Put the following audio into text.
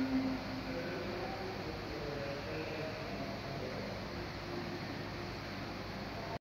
Mm-hmm.